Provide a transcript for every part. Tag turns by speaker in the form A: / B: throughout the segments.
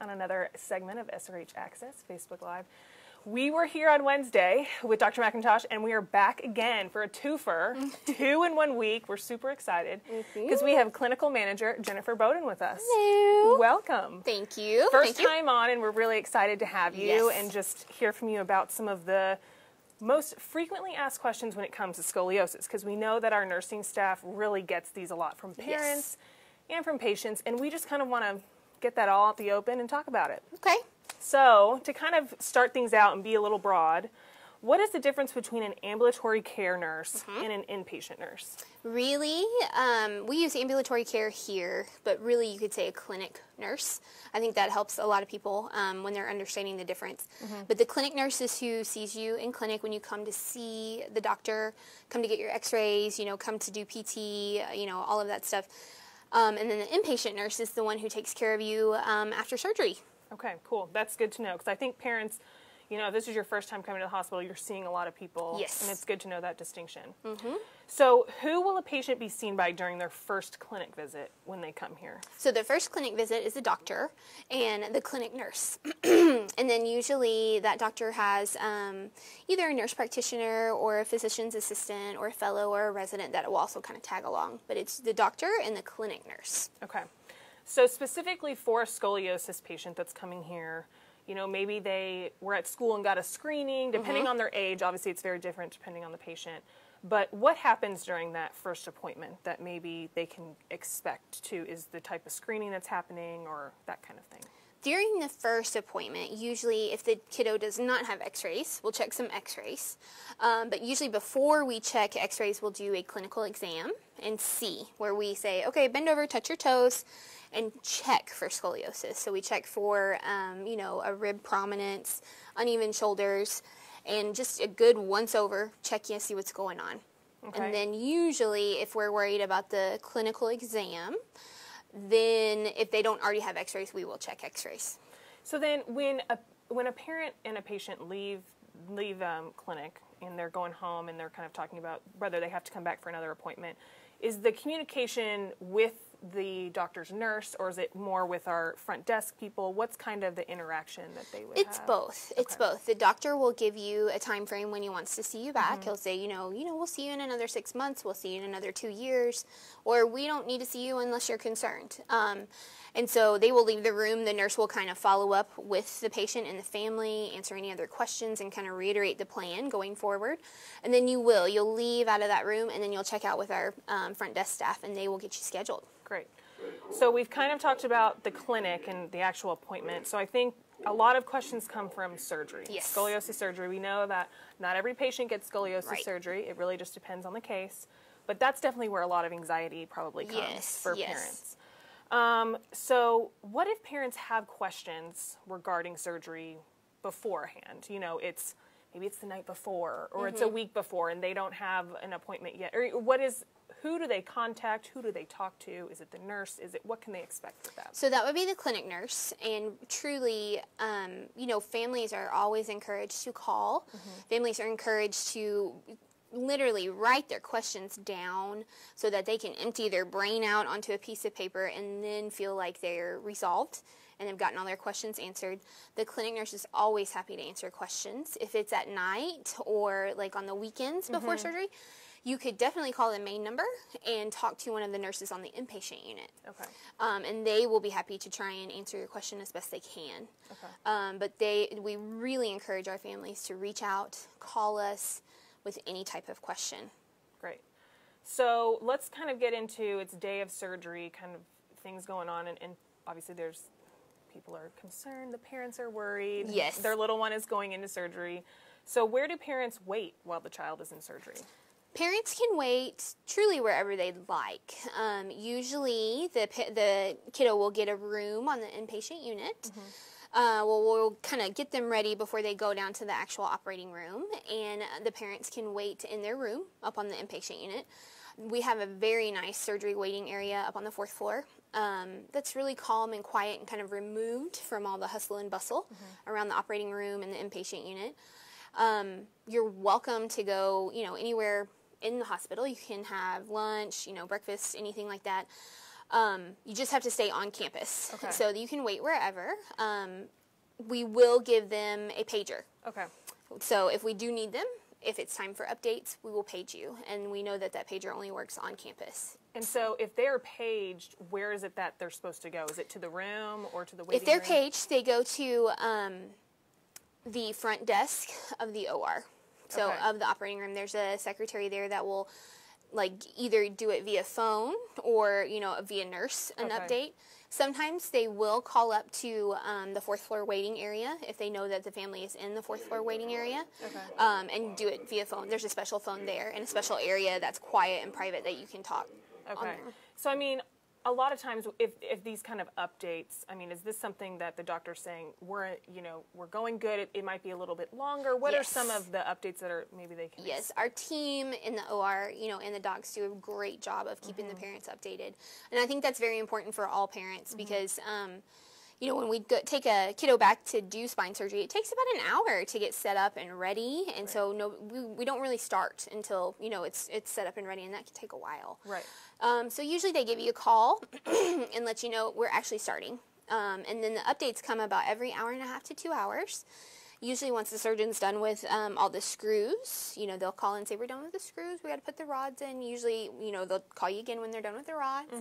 A: on another segment of SRH Access Facebook Live. We were here on Wednesday with Dr. McIntosh, and we are back again for a twofer, two in one week. We're super excited mm-hmm. because we have clinical manager Jennifer Bowden with us.
B: Hello.
A: Welcome.
B: Thank you.
A: First
B: Thank you.
A: time on, and we're really excited to have you
B: Yes.
A: and just hear from you about some of the most frequently asked questions when it comes to scoliosis because we know that our nursing staff really gets these a lot from parents and from patients, and we just kind of want to get that all out the open and talk about it.
B: Okay.
A: So, to kind of start things out and be a little broad, what is the difference between an ambulatory care nurse
B: Mm-hmm.
A: and an inpatient nurse?
B: Really, um, we use ambulatory care here, but really you could say a clinic nurse. I think that helps a lot of people um, when they're understanding the difference. But the clinic nurse is who sees you in clinic when you come to see the doctor, come to get your x-rays, you know, come to do PT, you know, all of that stuff. Um, and then the inpatient nurse is the one who takes care of you um, after surgery.
A: Okay, cool. That's good to know because I think parents, you know, if this is your first time coming to the hospital, you're seeing a lot of people.
B: Yes.
A: And it's good to know that distinction. Mm-hmm. So, who will a patient be seen by during their first clinic visit when they come here?
B: So the first clinic visit is the doctor and the clinic nurse, and then usually that doctor has um, either a nurse practitioner or a physician's assistant or a fellow or a resident that will also kind of tag along. But it's the doctor and the clinic nurse.
A: Okay. So, specifically for a scoliosis patient that's coming here, you know, maybe they were at school and got a screening, depending on their age. Obviously, it's very different depending on the patient. But what happens during that first appointment that maybe they can expect to? Is the type of screening that's happening or that kind of thing?
B: During the first appointment, usually if the kiddo does not have x-rays, we'll check some x-rays. Um, but usually before we check x-rays, we'll do a clinical exam and see where we say, okay, bend over, touch your toes, and check for scoliosis. So we check for, um, you know, a rib prominence, uneven shoulders, and just a good once over check you see what's going on.
A: Okay.
B: And then usually if we're worried about the clinical exam, then if they don't already have x-rays, we will check x-rays.
A: So then, when a when a parent and a patient leave leave um, clinic and they're going home and they're kind of talking about whether they have to come back for another appointment, is the communication with the doctor's nurse or is it more with our front desk people? What's kind of the interaction that they would
B: It's
A: have?
B: both. It's both. The doctor will give you a time frame when he wants to see you back. He'll say, you know, you know, we'll see you in another six months. We'll see you in another two years, or we don't need to see you unless you're concerned. Um, and so they will leave the room. The nurse will kind of follow up with the patient and the family, answer any other questions, and kind of reiterate the plan going forward. And then you will. You'll leave out of that room, and then you'll check out with our um, front desk staff, and they will get you scheduled.
A: Great. So we've kind of talked about the clinic and the actual appointment. So I think a lot of questions come from surgery.
B: Yes.
A: Scoliosis surgery. We know that not every patient gets scoliosis
B: Right.
A: surgery. It really just depends on the case. But that's definitely where a lot of anxiety probably comes
B: Yes,
A: for
B: yes.
A: parents. Um, so what if parents have questions regarding surgery beforehand? You know, it's maybe it's the night before or it's a
B: Mm-hmm.
A: week before and they don't have an appointment yet. Or what is who do they contact? Who do they talk to? Is it the nurse? Is it what can they expect with that?
B: So that would be the clinic nurse, and truly, um, you know, families are always encouraged to call. Families are encouraged to literally write their questions down so that they can empty their brain out onto a piece of paper and then feel like they're resolved and they've gotten all their questions answered. The clinic nurse is always happy to answer questions. If it's at night or like on the weekends before surgery, you could definitely call the main number and talk to one of the nurses on the inpatient unit
A: Okay.
B: um, and they will be happy to try and answer your question as best they can.
A: Okay.
B: Um, but they, we really encourage our families to reach out, call us with any type of question.
A: Great. So let's kind of get into its day of surgery, kind of things going on, and, and obviously there's people are concerned, the parents are worried.
B: Yes.
A: Their little one is going into surgery. So where do parents wait while the child is in surgery?
B: Parents can wait truly wherever they'd like. Um, usually, the the kiddo will get a room on the inpatient unit. Uh, well, we'll kind of get them ready before they go down to the actual operating room, and the parents can wait in their room up on the inpatient unit. We have a very nice surgery waiting area up on the fourth floor. Um, that's really calm and quiet and kind of removed from all the hustle and bustle around the operating room and the inpatient unit. Um, you're welcome to go, you know, anywhere in the hospital. You can have lunch, you know, breakfast, anything like that. Um, you just have to stay on campus.
A: Okay.
B: So you can wait wherever. Um, we will give them a pager.
A: Okay.
B: So if we do need them, if it's time for updates, we will page you. And we know that that pager only works on campus.
A: And so if they're paged, where is it that they're supposed to go? Is it to the room or to the waiting
B: If they're
A: room?
B: paged, they go to um, the front desk of the OR. So
A: Okay.
B: of the operating room, there's a secretary there that will like either do it via phone or you know via nurse an
A: Okay.
B: update. Sometimes they will call up to um, the fourth floor waiting area if they know that the family is in the fourth floor waiting area,
A: Okay.
B: um, and do it via phone. There's a special phone there and a special area that's quiet and private that you can talk.
A: Okay. So I mean, a lot of times, if if these kind of updates, I mean, is this something that the doctor's saying we're you know we're going good? It, it might be a little bit longer. What are some of the updates that are maybe they can?
B: Yes, our team in the OR, you know, and the docs do a great job of keeping the parents updated, and I think that's very important for all parents because, um, you know, when we go, take a kiddo back to do spine surgery, it takes about an hour to get set up and ready, and so no, we, we don't really start until you know it's it's set up and ready, and that can take a while.
A: Right.
B: Um, so usually they give you a call and let you know we're actually starting. Um, and then the updates come about every hour and a half to two hours. Usually, once the surgeon's done with um, all the screws, you know, they'll call and say, We're done with the screws, we got to put the rods in. Usually, you know, they'll call you again when they're done with the rods.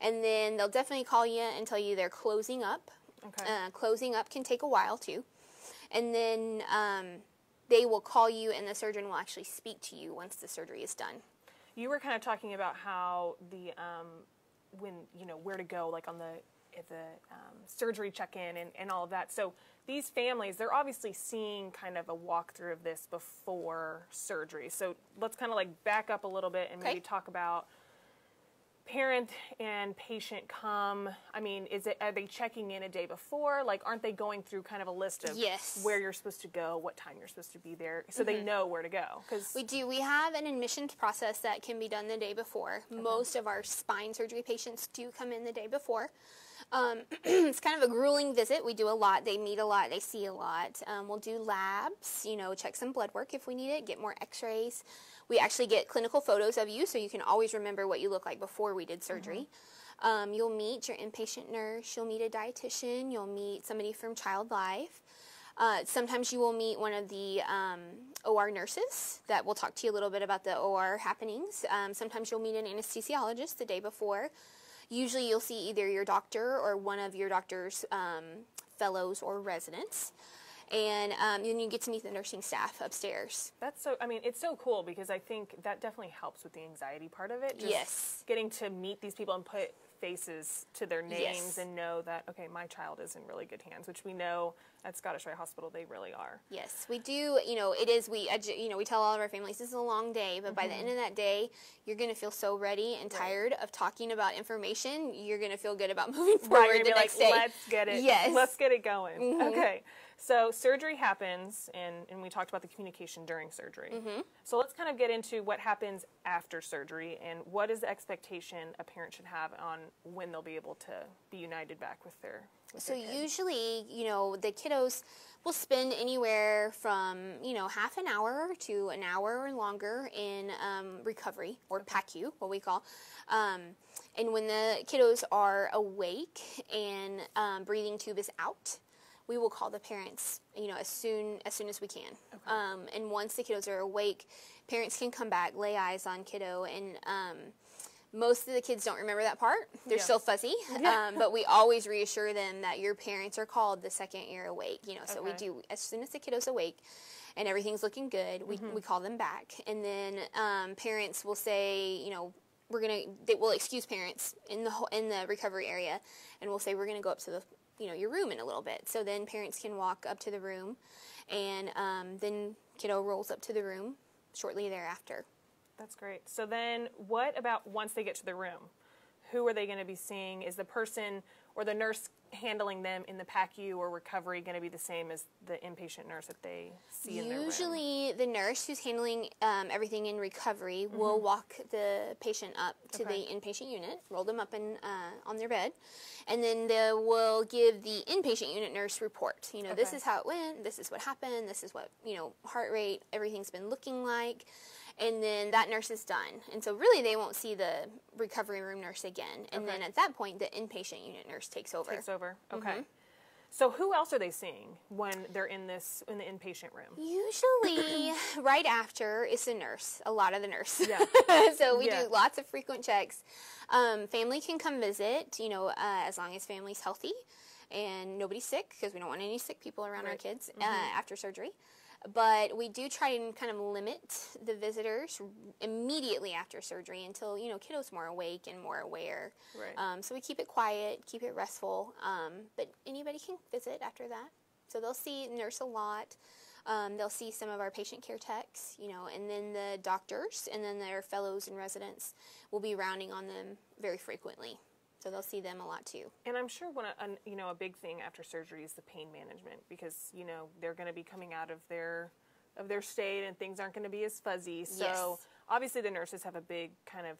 B: And then they'll definitely call you and tell you they're closing up.
A: Okay.
B: Uh, closing up can take a while too. And then um, they will call you, and the surgeon will actually speak to you once the surgery is done.
A: You were kind of talking about how the um, when you know where to go, like on the the um, surgery check-in and, and all of that. So these families, they're obviously seeing kind of a walkthrough of this before surgery. So let's kind of like back up a little bit and maybe talk about parent and patient come. I mean, is it are they checking in a day before? Like, aren't they going through kind of a list of
B: Yes.
A: where you're supposed to go, what time you're supposed to be there, so they know where to go? Because
B: We do. We have an admissions process that can be done the day before. Most of our spine surgery patients do come in the day before. Um, it's kind of a grueling visit. We do a lot. They meet a lot. They see a lot. Um, we'll do labs, you know, check some blood work if we need it, get more x rays. We actually get clinical photos of you so you can always remember what you look like before we did surgery. Um, you'll meet your inpatient nurse, you'll meet a dietitian, you'll meet somebody from Child Life. Uh, sometimes you will meet one of the um, OR nurses that will talk to you a little bit about the OR happenings. Um, sometimes you'll meet an anesthesiologist the day before. Usually you'll see either your doctor or one of your doctor's um, fellows or residents. And um, then you get to meet the nursing staff upstairs.
A: That's so. I mean, it's so cool because I think that definitely helps with the anxiety part of it. Just
B: Yes.
A: Getting to meet these people and put faces to their names
B: Yes.
A: and know that okay, my child is in really good hands, which we know at Scottish Rite Hospital they really are.
B: Yes, we do. You know, it is. We, you know, we tell all of our families this is a long day, but by the end of that day, you're going to feel so ready and tired of talking about information. You're going to feel good about moving
A: Right,
B: forward
A: you're
B: the next
A: like,
B: day.
A: let's get it.
B: Yes. Mm-hmm.
A: let's get it going. Okay, so surgery happens, and and we talked about the communication during surgery.
B: Mm-hmm.
A: So let's kind of get into what happens after surgery and what is the expectation a parent should have on when they'll be able to be united back with their. With
B: So
A: their
B: usually, you know, the kiddos will spend anywhere from you know half an hour to an hour or longer in um, recovery or PACU, what we call. Um, and when the kiddos are awake and um, breathing tube is out, we will call the parents, you know, as soon as soon as we can. Um, and once the kiddos are awake, parents can come back, lay eyes on kiddo, and um, most of the kids don't remember that part. They're
A: Yeah.
B: still fuzzy, um, but we always reassure them that your parents are called the second you're awake. You know, so we do as soon as the kiddo's awake and everything's looking good, we, we call them back, and then um, parents will say, you know, we're gonna they will excuse parents in the in the recovery area, and we'll say we're gonna go up to the you know your room in a little bit. So then parents can walk up to the room, and um, then kiddo rolls up to the room shortly thereafter.
A: That's great. So then, what about once they get to the room? Who are they going to be seeing? Is the person or the nurse handling them in the PACU or recovery going to be the same as the inpatient nurse that they see in their room?
B: Usually, the nurse who's handling um, everything in recovery will walk the patient up to.
A: Okay.
B: the inpatient unit, roll them up in uh, on their bed, and then they will give the inpatient unit nurse report. You know, this is how it went. This is what happened. This is what you know, heart rate, everything's been looking like. And then that nurse is done. And so really they won't see the recovery room nurse again. And then at that point the inpatient unit nurse takes over.
A: Takes over.
B: Mm-hmm.
A: Okay. So who else are they seeing when they're in this in the inpatient room?
B: Usually, right after is the nurse. A lot of the nurse.
A: Yeah.
B: so we
A: Yeah.
B: do lots of frequent checks. Um, family can come visit. You know, uh, as long as family's healthy and nobody's sick, because we don't want any sick people around our
A: Right.
B: kids uh, after surgery. But we do try and kind of limit the visitors immediately after surgery until you know kiddo's more awake and more aware.
A: Right.
B: Um, so we keep it quiet, keep it restful. Um, but anybody can visit after that. So they'll see nurse a lot. Um, they'll see some of our patient care techs, you know, and then the doctors, and then their fellows and residents will be rounding on them very frequently. So they'll see them a lot too.
A: And I'm sure one, a, you know, a big thing after surgery is the pain management because you know they're going to be coming out of their of their state and things aren't going to be as fuzzy. So
B: Yes.
A: obviously the nurses have a big kind of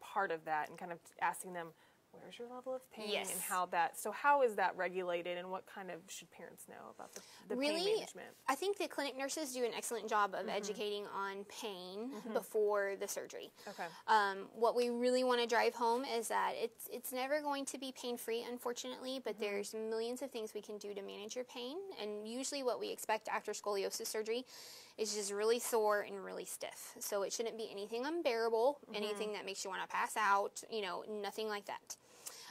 A: part of that and kind of asking them where's your level of pain and how that. So how is that regulated and what kind of should parents know about the, the pain
B: Really,
A: management?
B: I think the clinic nurses do an excellent job of mm-hmm. educating on pain mm-hmm. before the surgery.
A: Okay.
B: Um, what we really want to drive home is that it's it's never going to be pain free, unfortunately. But mm-hmm. there's millions of things we can do to manage your pain, and usually what we expect after scoliosis surgery is just really sore and really stiff. So it shouldn't be anything unbearable, anything that makes you want to pass out. You know, nothing like that.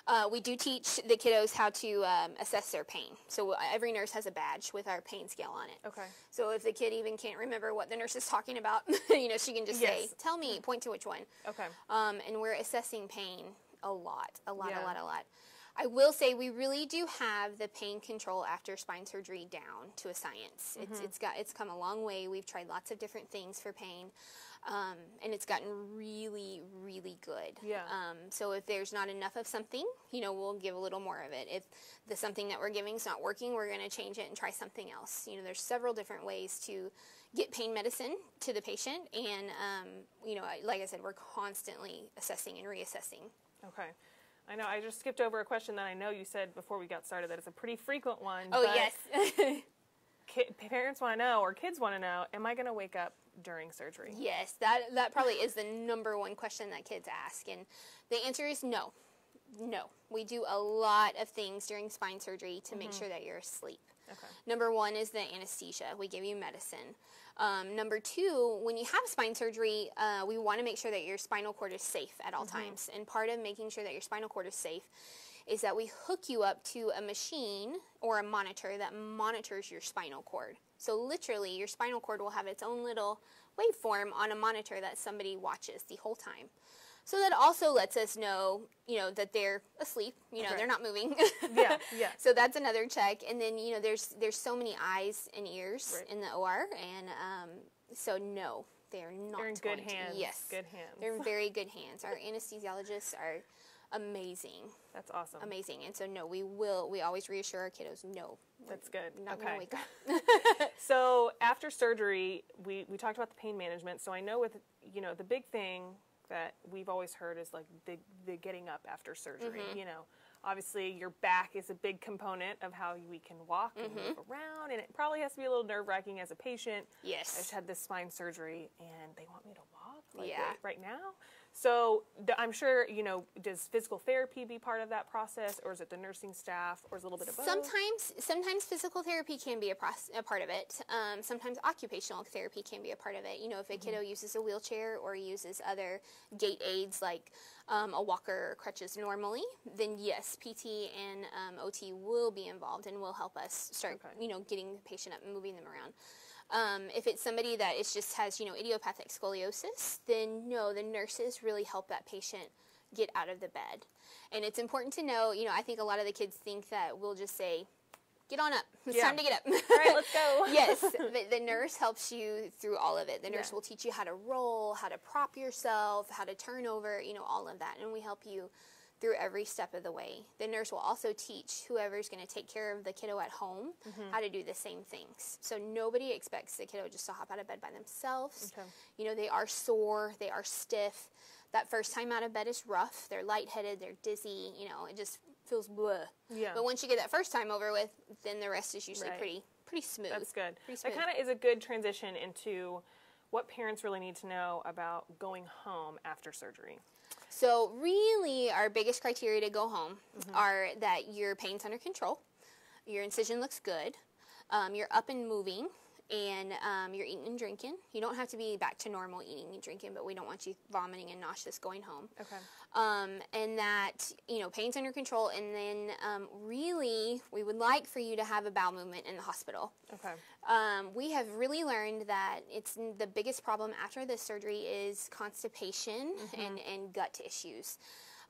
B: Uh, we do teach the kiddos how to um, assess their pain. So every nurse has a badge with our pain scale on it.
A: Okay.
B: So if the kid even can't remember what the nurse is talking about, you know, she can just say, "Tell me," point to which one.
A: Okay.
B: Um, and we're assessing pain a lot, a lot,
A: Yeah.
B: a lot, a lot. I will say we really do have the pain control after spine surgery down to a science.
A: Mm-hmm.
B: It's it's got it's come a long way. We've tried lots of different things for pain, um, and it's gotten really, really good.
A: Yeah.
B: Um, so if there's not enough of something, you know, we'll give a little more of it. If the something that we're giving is not working, we're going to change it and try something else. You know, there's several different ways to get pain medicine to the patient, and um, you know, like I said, we're constantly assessing and reassessing.
A: Okay. I know I just skipped over a question that I know you said before we got started that it's a pretty frequent one.
B: Oh yes,
A: ki- parents want to know or kids want to know, am I going to wake up during surgery?
B: yes. That that probably is the number one question that kids ask, and the answer is no, no. We do a lot of things during spine surgery to make mm-hmm. sure that you're asleep.
A: Okay.
B: Number one is the anesthesia. We give you medicine. Um, number two, when you have spine surgery, uh, we want to make sure that your spinal cord is safe at all times. And part of making sure that your spinal cord is safe is that we hook you up to a machine or a monitor that monitors your spinal cord. So literally, your spinal cord will have its own little waveform on a monitor that somebody watches the whole time. So that also lets us know, you know, that they're asleep. You know,
A: Right.
B: they're not moving.
A: Yeah, yeah.
B: So that's another check, and then you know, there's there's so many eyes and ears
A: Right.
B: in the OR, and um, so no, they are not.
A: They're in good
B: going to-
A: hands.
B: yes,
A: Good hands.
B: They're in very good hands. Our anesthesiologists are amazing,
A: That's awesome.
B: amazing, and so no, we will. We always reassure our kiddos. No,
A: That's good.
B: not
A: okay.
B: gonna wake up.
A: So after surgery, we, we talked about the pain management. So I know with you know the big thing that we've always heard is like the the getting up after surgery.
B: Mm-hmm.
A: You know, obviously your back is a big component of how we can walk and
B: Mm-hmm.
A: move around, and it probably has to be a little nerve wracking as a patient.
B: Yes, I
A: just had this spine surgery, and they want me to walk like
B: Yeah.
A: right now. So the, I'm sure you know. Does physical therapy be part of that process, or is it the nursing staff, or is it a little bit of both?
B: Sometimes, sometimes physical therapy can be a, a part of it. Um, sometimes occupational therapy can be a part of it. You know, if a kiddo uses a wheelchair or uses other gait aids like um, a walker or crutches normally, then yes, PT and um, OT will be involved and will help us start,
A: Okay.
B: you know, getting the patient up and moving them around. Um, if it's somebody that is just has, you know, idiopathic scoliosis, then no, the nurses really help that patient get out of the bed. And it's important to know, you know, I think a lot of the kids think that we'll just say, get on up. It's
A: Yeah.
B: time to get up.
A: All right, let's go.
B: yes, the, the nurse helps you through all of it. The nurse
A: Yeah.
B: will teach you how to roll, how to prop yourself, how to turn over, you know, all of that. And we help you through every step of the way. The nurse will also teach whoever's going to take care of the kiddo at home
A: Mm-hmm.
B: how to do the same things. So nobody expects the kiddo just to hop out of bed by themselves.
A: Okay.
B: You know, they are sore, they are stiff. That first time out of bed is rough. They're lightheaded, they're dizzy, you know, it just feels bleh.
A: Yeah.
B: But once you get that first time over with, then the rest is usually
A: Right.
B: pretty pretty smooth.
A: That's good.
B: Pretty
A: That kind of is a good transition into what parents really need to know about going home after surgery.
B: So, really, our biggest criteria to go home are that your pain's under control, your incision looks good, um, you're up and moving, and um, you're eating and drinking. You don't have to be back to normal eating and drinking, but we don't want you vomiting and nauseous going home.
A: Okay.
B: Um, and that, you know, pain's under control, and then um, really, we would like for you to have a bowel movement in the hospital.
A: Okay.
B: Um, we have really learned that it's the biggest problem after this surgery is constipation and, and gut issues.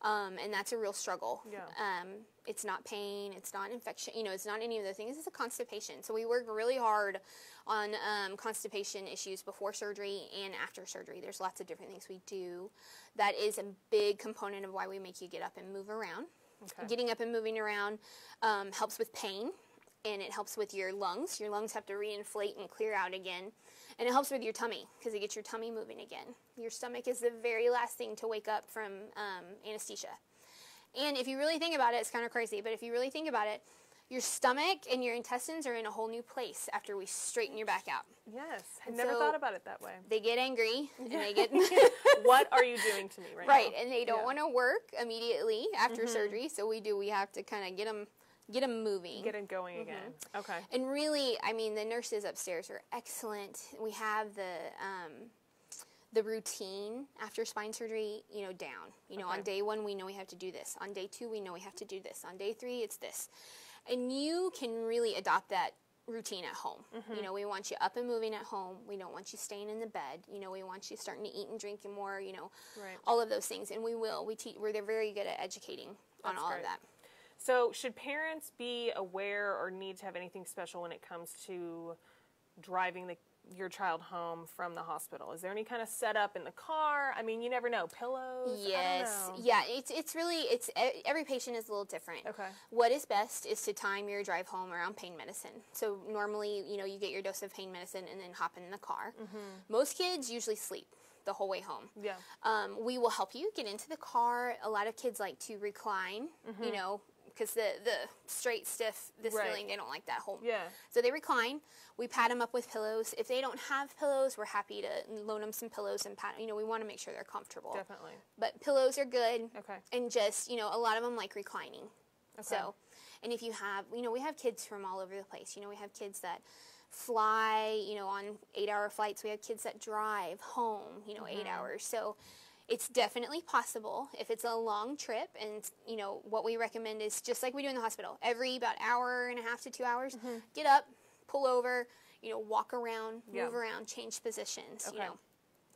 B: Um, and that's a real struggle.
A: Yeah.
B: Um, it's not pain, it's not infection, you know, it's not any of the things. It's a constipation. So we work really hard on um, constipation issues before surgery and after surgery. There's lots of different things we do. That is a big component of why we make you get up and move around.
A: Okay.
B: Getting up and moving around um, helps with pain and it helps with your lungs. Your lungs have to reinflate and clear out again. And it helps with your tummy because it gets your tummy moving again. Your stomach is the very last thing to wake up from um, anesthesia. And if you really think about it, it's kind of crazy, but if you really think about it, your stomach and your intestines are in a whole new place after we straighten your back out.
A: Yes. I never
B: so-
A: thought about it that way.
B: They get angry and they get
A: what are you doing to me right,
B: right,
A: now?
B: and they don't
A: Yeah.
B: want to work immediately after surgery. So we do. We have to kind of get them get them moving.
A: Get it going again. Okay.
B: And really, I mean, the nurses upstairs are excellent. We have the um, the routine after spine surgery, you know, down. You know, on day one we know we have to do this. On day two we know we have to do this. On day three it's this, and you can really adopt that routine at home. You know, we want you up and moving at home. We don't want you staying in the bed. You know, we want you starting to eat and drink more. You know,
A: Right.
B: all of those things, and we will. We teach. We're they're very good at educating on all
A: great.
B: of that.
A: So, should parents be aware or need to have anything special when it comes to driving the, your child home from the hospital? Is there any kind of setup in the car? I mean, you never know. Pillows?
B: Yes, yeah. It's it's really it's every patient is a little different.
A: Okay.
B: What is best is to time your drive home around pain medicine. So normally, you know, you get your dose of pain medicine and then hop in the car.
A: Mm-hmm.
B: Most kids usually sleep the whole way home.
A: Yeah.
B: Um, we will help you get into the car. A lot of kids like to recline, you know, because the the straight stiff this.
A: Right.
B: feeling they don't like that whole.
A: Yeah.
B: So they recline. We pat them up with pillows. If they don't have pillows, we're happy to loan them some pillows and pat. You know, we want to make sure they're comfortable
A: Definitely.
B: but pillows are good.
A: Okay.
B: And just, you know, a lot of them like reclining.
A: Okay.
B: So, and if you have, you know, we have kids from all over the place. You know, we have kids that fly, you know, on eight hour flights. We have kids that drive home, you know,
A: Mm-hmm.
B: eight hours. So it's definitely possible if it's a long trip. And, you know, what we recommend is just like we do in the hospital every about hour and a half to two hours,
A: Mm-hmm.
B: get up, pull over, you know, walk around,
A: Yeah.
B: move around, change positions, you know.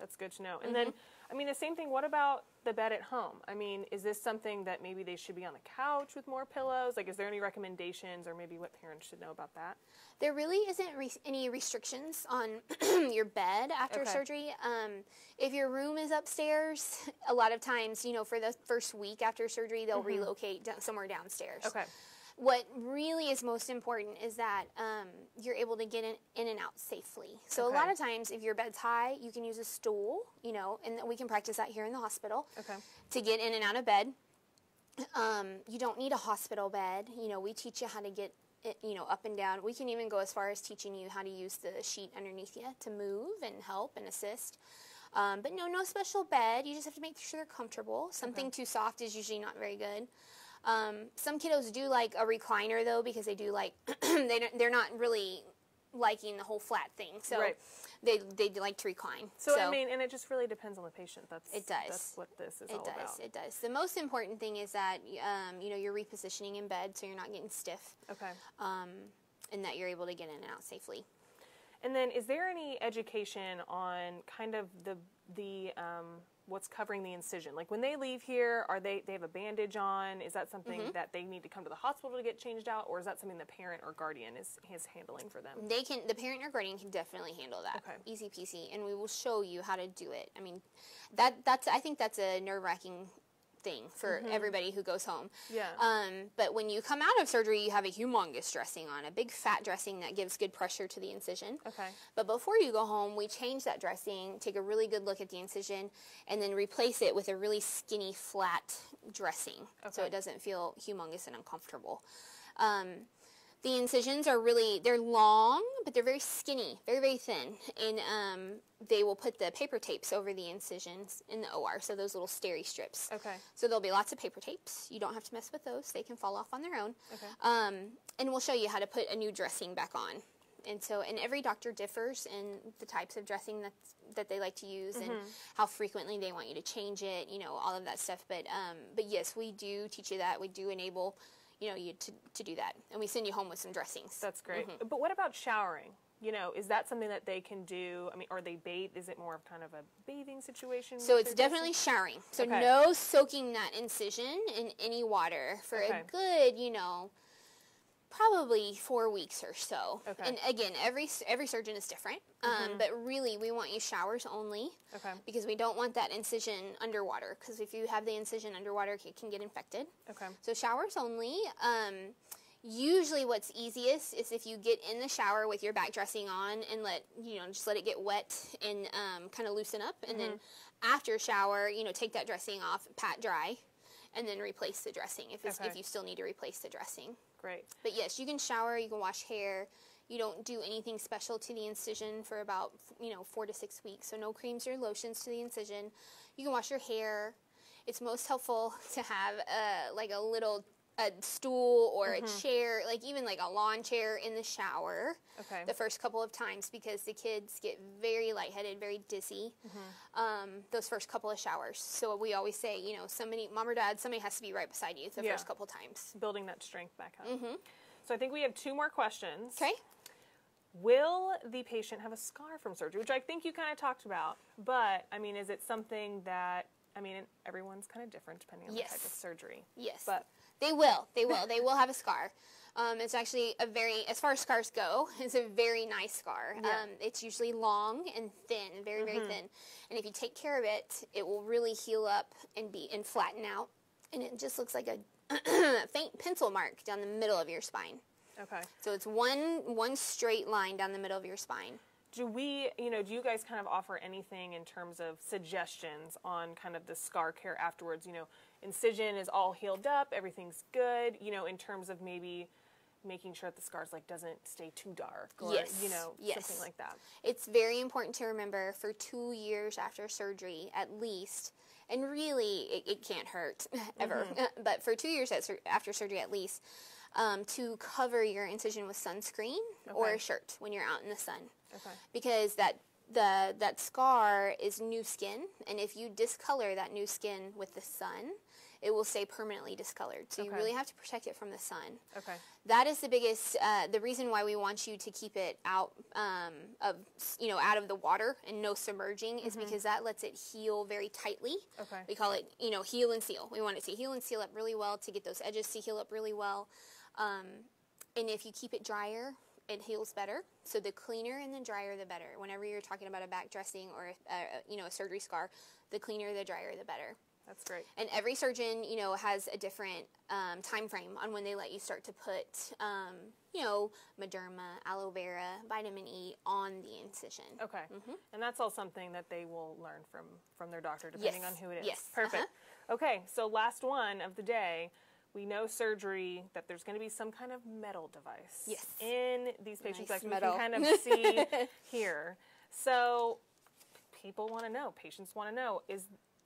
A: That's good to know. And then, I mean, the same thing. What about the bed at home? I mean, is this something that maybe they should be on the couch with more pillows? Like, is there any recommendations or maybe what parents should know about that?
B: There really isn't re- any restrictions on your bed after
A: Okay.
B: surgery. Um, if your room is upstairs, a lot of times, you know, for the first week after surgery, they'll relocate down, somewhere downstairs.
A: Okay.
B: What really is most important is that um, you're able to get in, in and out safely. So
A: Okay.
B: a lot of times, if your bed's high, you can use a stool, you know, and we can practice that here in the hospital
A: Okay.
B: to get in and out of bed. Um, you don't need a hospital bed. You know, we teach you how to get it, you know, up and down. We can even go as far as teaching you how to use the sheet underneath you to move and help and assist. Um, but no, no special bed. You just have to make sure they're comfortable. Something too soft is usually not very good. Um, some kiddos do like a recliner though because they do like they don't, they're not really liking the whole flat thing. So
A: Right.
B: they they like to recline.
A: So, I mean, and it just really depends on the patient. That's
B: It does.
A: That's what this is
B: It
A: all
B: does.
A: about.
B: It does. The most important thing is that um, you know you're repositioning in bed, so you're not getting stiff,
A: Okay.
B: um, and that you're able to get in and out safely.
A: And then, is there any education on kind of the the um, what's covering the incision? Like when they leave here, are they they have a bandage on? Is that something
B: Mm-hmm.
A: that they need to come to the hospital to get changed out, or is that something the parent or guardian is is handling for them?
B: They can. The parent or guardian can definitely handle that.
A: Okay.
B: Easy peasy, and we will show you how to do it. I mean, that that's. I think that's a nerve wracking thing for everybody who goes home.
A: Mm-hmm. Yeah.
B: Um, but when you come out of surgery, you have a humongous dressing on, a big fat dressing that gives good pressure to the incision.
A: Okay.
B: But before you go home, we change that dressing, take a really good look at the incision, and then replace it with a really skinny, flat dressing
A: okay.
B: so it doesn't feel humongous and uncomfortable. Um, The incisions are really they're long, but they're very skinny, very very thin, and um, they will put the paper tapes over the incisions in the OR. So those little steri strips.
A: Okay.
B: So there'll be lots of paper tapes. You don't have to mess with those; they can fall off on their own.
A: Okay.
B: Um, and we'll show you how to put a new dressing back on. And so, and every doctor differs in the types of dressing that that they like to use and how frequently they want you to change it. You know, all of that stuff. But um, but yes, we do teach you that. We do enable, you know, you to, to do that, and we send you home with some dressings.
A: That's great.
B: Mm-hmm.
A: But what about showering? You know, is that something that they can do? I mean, are they bathe? Is it more of kind of a bathing situation?
B: So it's definitely showering. So
A: Okay.
B: no soaking that incision in any water for
A: Okay.
B: a good, you know, probably four weeks or so.
A: Okay.
B: And again, every every surgeon is different. Um, but really, we want you showers only?
A: Okay.
B: because we don't want that incision underwater. Because if you have the incision underwater, it can get infected.
A: Okay.
B: So showers only. Um, usually, what's easiest is if you get in the shower with your back dressing on and let you know just let it get wet and um, kind of loosen up, and then after shower, you know, take that dressing off, pat dry, and then replace the dressing if it's,
A: Okay.
B: if you still need to replace the dressing.
A: Great.
B: But yes, you can shower, you can wash hair. You don't do anything special to the incision for about you know four to six weeks. So no creams or lotions to the incision. You can wash your hair. It's most helpful to have uh, like a little a stool or a chair, like even like a lawn chair in the shower.
A: Okay.
B: The first couple of times because the kids get very lightheaded, very dizzy. Um, those first couple of showers. So we always say, you know, somebody, mom or dad, somebody has to be right beside you the
A: Yeah.
B: first couple times.
A: Building that strength back up. So I think we have two more questions.
B: Mm-hmm. Okay.
A: Will the patient have a scar from surgery? Which I think you kind of talked about. But I mean, is it something that I mean, everyone's kind of different depending on the type of
B: Yes.
A: surgery.
B: Yes.
A: But
B: They will. They will. they will have a scar. Um, it's actually a very, as far as scars go, it's a very nice scar.
A: Yeah. Mm-hmm.
B: Um, it's usually long and thin, very, very thin. And if you take care of it, it will really heal up and be and flatten out. And it just looks like a faint pencil mark down the middle of your spine.
A: okay.
B: So it's one one straight line down the middle of your spine.
A: Do we, you know, do you guys kind of offer anything in terms of suggestions on kind of the scar care afterwards? You know, incision is all healed up, everything's good, you know, in terms of maybe making sure that the scars like doesn't stay too dark or
B: Yes,
A: you know,
B: yes.
A: something like that.
B: It's very important to remember for two years after surgery, at least, and really it, it can't hurt ever, but for two years after surgery at least, um, to cover your incision with sunscreen or a shirt when you're out in the sun.
A: Okay.
B: Because that the that scar is new skin, and if you discolor that new skin with the sun, it will stay permanently discolored. So you really have to protect it from the sun.
A: Okay.
B: That is the biggest, uh, the reason why we want you to keep it out um, of, you know, out of the water and no submerging is because that lets it heal very tightly.
A: Okay.
B: We call it, you know, heal and seal. We want it to heal and seal up really well to get those edges to heal up really well. Um, and if you keep it drier, it heals better. So the cleaner and the drier, the better. Whenever you're talking about a back dressing or, uh, you know, a surgery scar, the cleaner, the drier, the better.
A: That's great.
B: And every surgeon, you know, has a different um, time frame on when they let you start to put, um, you know, Mederma, aloe vera, vitamin E on the incision.
A: Okay. And that's all something that they will learn from from their doctor depending
B: Yes.
A: on who it is.
B: Yes.
A: Perfect.
B: Uh-huh.
A: Okay, so last one of the day. We know surgery that there's going to be some kind of metal device
B: Yes.
A: in these patients
B: Nice
A: like
B: metal.
A: we can kind of see here. So people want to know, patients want to know, is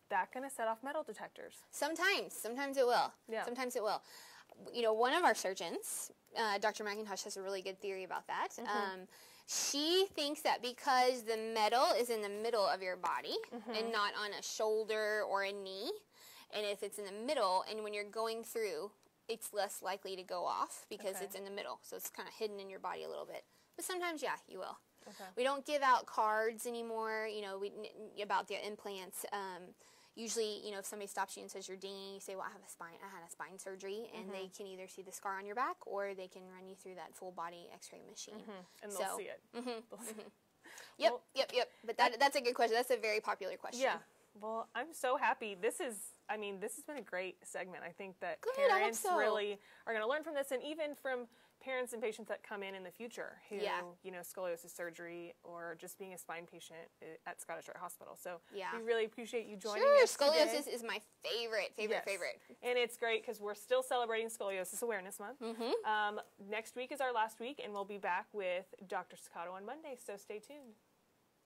A: that going to set off metal detectors?
B: Sometimes, sometimes it will.
A: Yeah.
B: Sometimes it will. You know, one of our surgeons, uh, Dr. McIntosh, has a really good theory about that.
A: Mm-hmm.
B: Um, she thinks that because the metal is in the middle of your body
A: Mm-hmm.
B: and not on a shoulder or a knee, and if it's in the middle, and when you're going through, it's less likely to go off because
A: Okay.
B: it's in the middle. So it's kind of hidden in your body a little bit. But sometimes, yeah, you will.
A: Okay.
B: We don't give out cards anymore, you know, we, about the implants. Um, usually, you know, if somebody stops you and says you're dinging, you say, well, I have a spine, I had a spine surgery, and mm-hmm. they
A: Mm-hmm.
B: can either see the scar on your back or they can run you through that full body x-ray machine. Mm-hmm.
A: And they'll
B: So,
A: see it. Mm-hmm, they'll see-
B: Yep,
A: Well-
B: yep, yep. But that, that's a good question. That's a very popular question.
A: Yeah. Well, I'm so happy. This is, I mean, this has been a great segment. I think that
B: Good,
A: parents
B: so.
A: really are going to learn from this, and even from parents and patients that come in in the future who,
B: Yeah.
A: you know, scoliosis surgery or just being a spine patient at Scottish Rite Hospital. So
B: Yeah.
A: we really appreciate you joining
B: Sure,
A: us. today.
B: scoliosis is my favorite, favorite,
A: Yes.
B: favorite.
A: And it's great because we're still celebrating Scoliosis Awareness Month.
B: Mm-hmm.
A: Um, next week is our last week, and we'll be back with Dr. Sucato on Monday, so stay tuned.